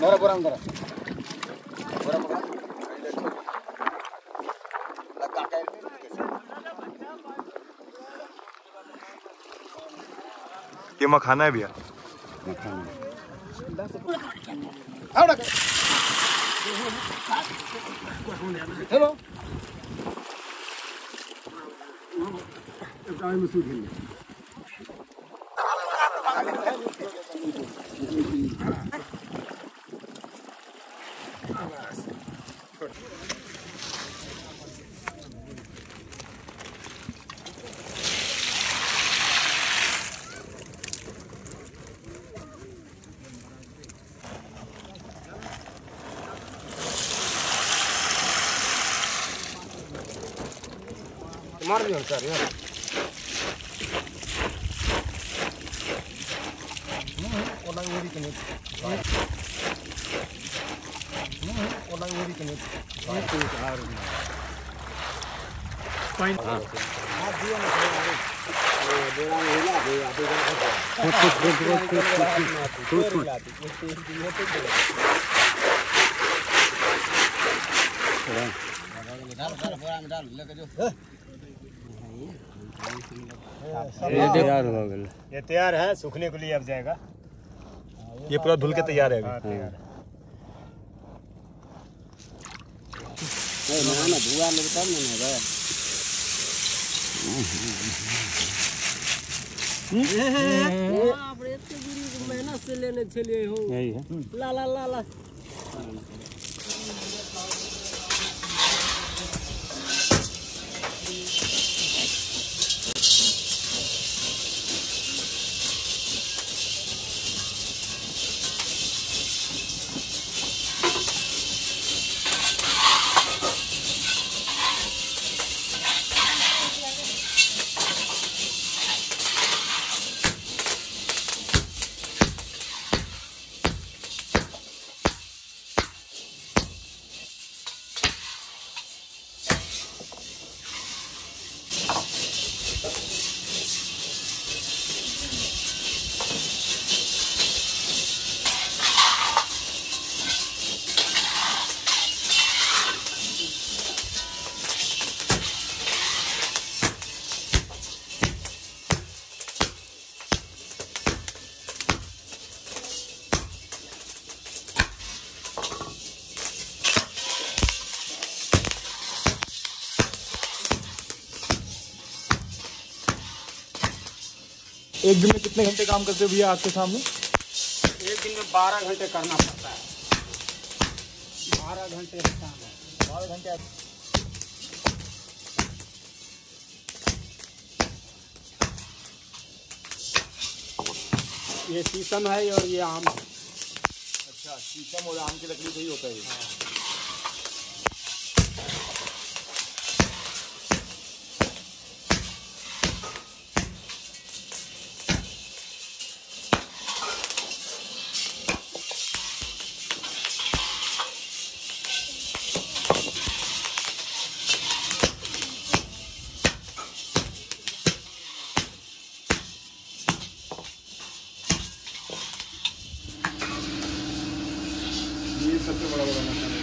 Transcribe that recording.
मेरा बोरा अंदर बोरा पकड़ा ये मखाना है भैया हेलो मार दियो सर, यार। ओला उड़ी के नहीं ओला उड़ी के नहीं हाँ। दियो ना बोला हिला दे अभी ये तैयार हो गया ये तैयार है सूखने के लिए अब जाएगा। ये पूरा धुल के तैयार है Thank you. हाँ, हाँ। एक दिन में कितने घंटे काम करते हो भैया आपके सामने एक दिन में बारह घंटे करना पड़ता है। बारह घंटे काम। है बारह घंटे ये शीशम है और ये आम है। अच्छा शीशम और आम की लकड़ी से ही होता है ये। y Centro